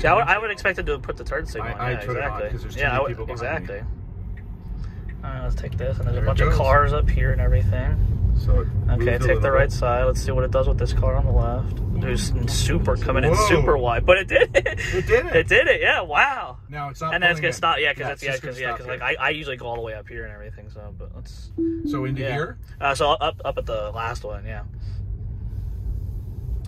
See, I would, I would expect it to put the turn signal. I- on. I yeah, it on there's too yeah, many would- people behind exactly. Right, let's take this, and there's There a bunch of cars up here and everything. So Okay, take the right bit. side. Let's see what it does with this car on the left. Who's super coming in super wide, but it did it. It did it. It did it. Yeah. Wow. Now it's not. and then it's gonna in. stop. Yeah, because that's yeah, because yeah, because like I, I usually go all the way up here and everything. So, but let's. so into Yeah. here. Uh, so up up at the last one, yeah.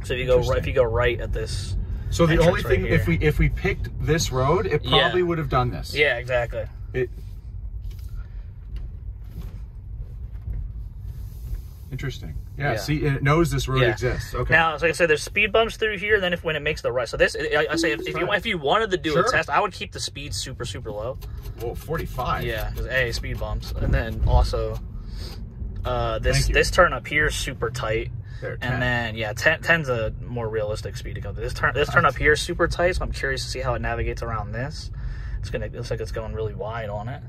So if you go right, if you go right at this, So the only right thing, if we if we picked this road, it Yeah. probably would have done this. yeah, exactly. It. Interesting. Yeah, Yeah. See, it knows this road Yeah. exists. Okay. Now, as like I said, there's speed bumps through here. Then if when it makes the right, so this I, I say if, if you if you wanted to do Sure. a test, I would keep the speed super super low. Whoa, 45. Yeah, because a speed bumps, and then also uh, this this turn up here is super tight. There, And then yeah, 10, 10's a more realistic speed to go. This turn this turn up here is super tight, so I'm curious to see how it navigates around this. It's gonna it looks like it's going really wide on it.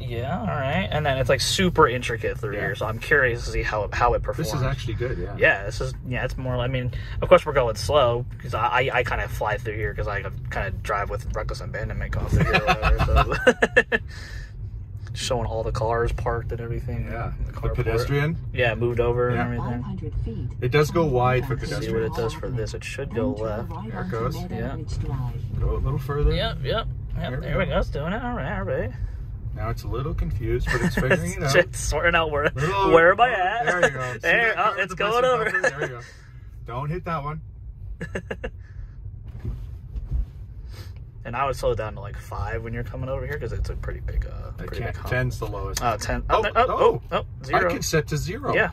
Yeah, all right. And then it's like super intricate through Yeah. here, so I'm curious to see how it how it performs. this is actually good. Yeah. yeah, this is yeah, it's more. I mean, of course we're going slow because I I, I kind of fly through here because I kind of drive with reckless abandonment going through here. Or whatever, so. Showing all the cars parked and everything. Yeah. The, The carport. pedestrian. Yeah, moved over Yeah. and everything. 500 feet. It does go wide for pedestrians. See what it does for this. It should go left. right There it goes. Yeah. Go a little further. Yep, yep. Yep, There there, we we go. It's doing it. All right, all right. Now it's a little confused, but it's figuring it out. just sorting out where Little- where am I at? There you go. See There, oh, it's the going over. bumper? There you go. Don't hit that one. and I would slow it down to like five when you're coming over here because it's a pretty big, uh, pretty can't. big hump. Ten's the lowest. Oh, 10. Oh, Oh, oh, oh, oh. oh, zero. I can set to zero. Yeah,